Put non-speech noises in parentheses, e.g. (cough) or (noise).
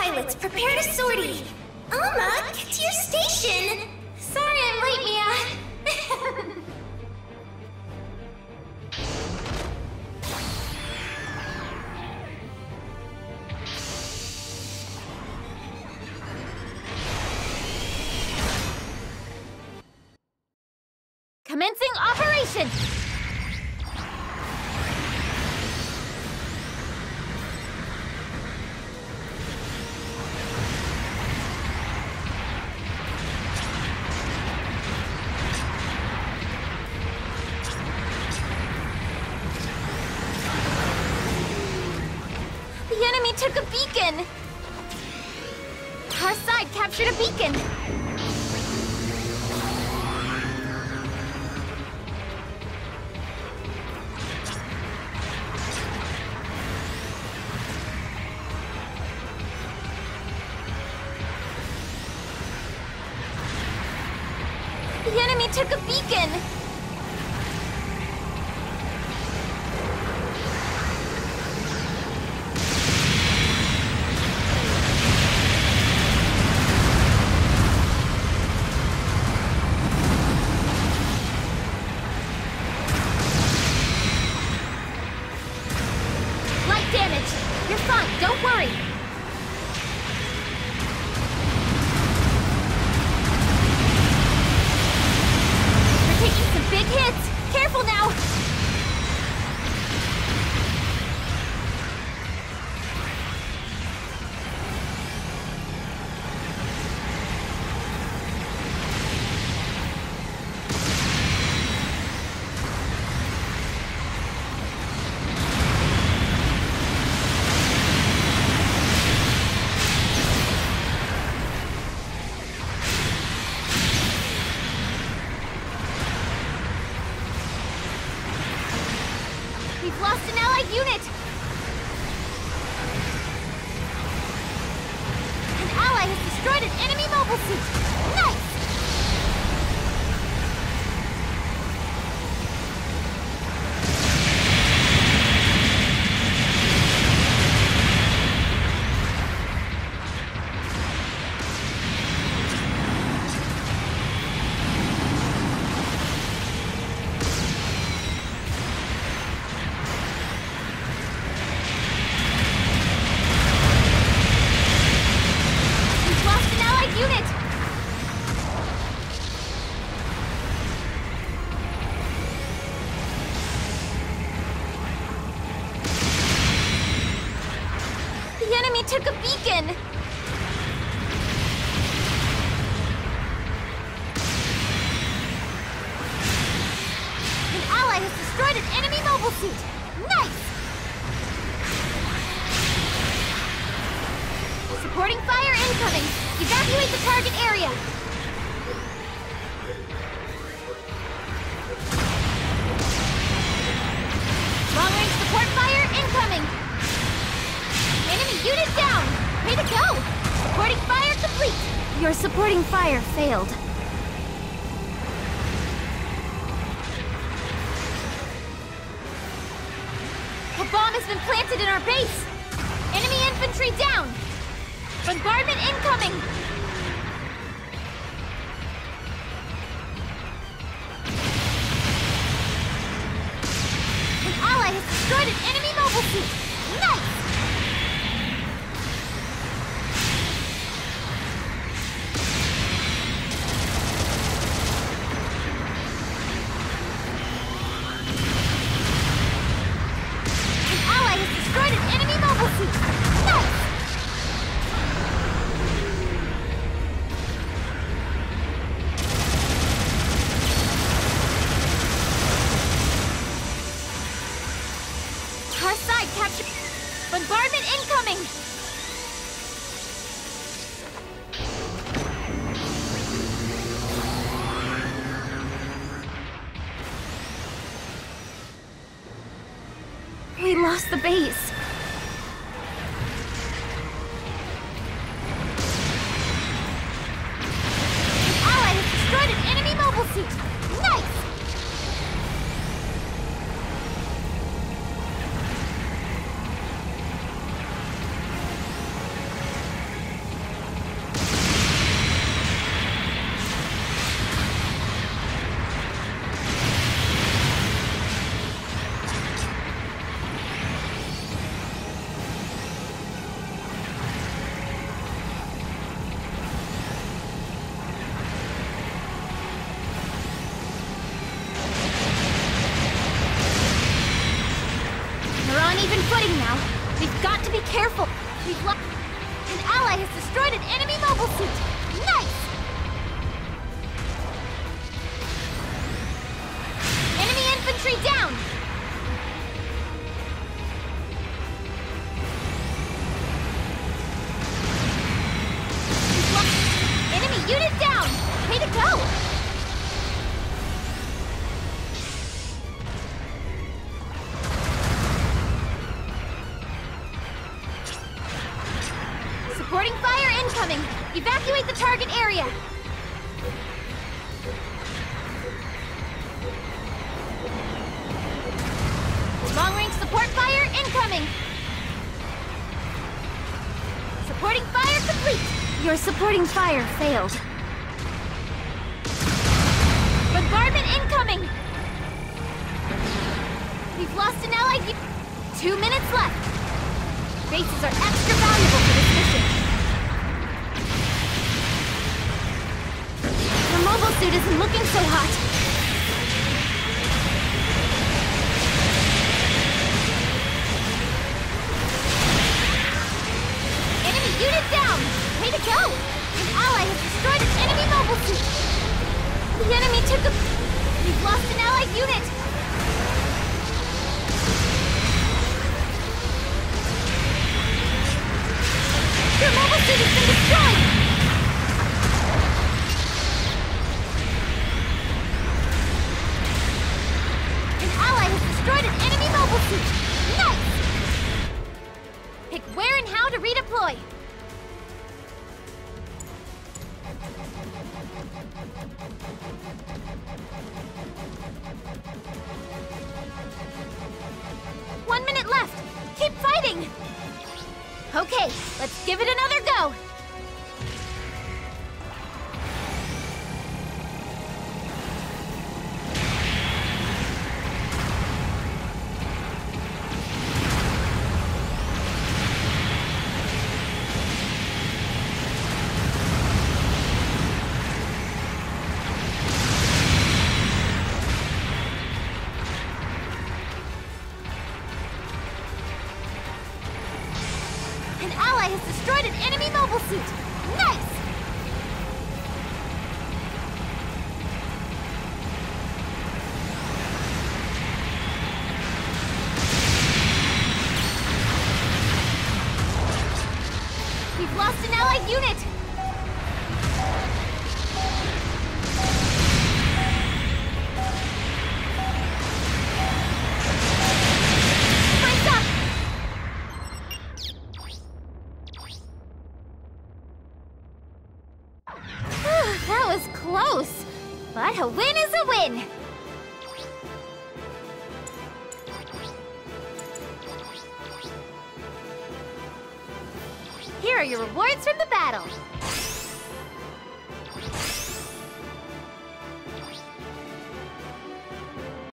pilots, prepare to sortie. Um, Alma, get to your station. Sorry I'm late, Mia. (laughs) Commencing operation! Took a beacon! Our side captured a beacon! The enemy took a beacon! Beacon! An ally has destroyed an enemy mobile suit! Nice! Supporting fire incoming! Evacuate the target area! Supporting fire failed. A bomb has been planted in our base! Enemy infantry down! Bombardment incoming! An ally has destroyed an enemy mobile suit! Bombardment incoming! We lost the base. Now. We've got to be careful. We've lost... An ally has destroyed an enemy mobile suit. Incoming! Supporting fire complete! Your supporting fire failed. Bombardment incoming! We've lost an allied Two minutes left! Bases are extra valuable for this mission. The mobile suit isn't looking so hot. To go! An ally has destroyed an enemy mobile suit! The enemy took a... We've lost an allied unit! Your mobile suit has been destroyed! An ally has destroyed an enemy mobile suit! Nice! Pick where and how to redeploy. One minute left! Keep fighting! Okay, let's give it another go! Are your rewards from the battle.